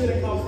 ชื่ออะไรครับ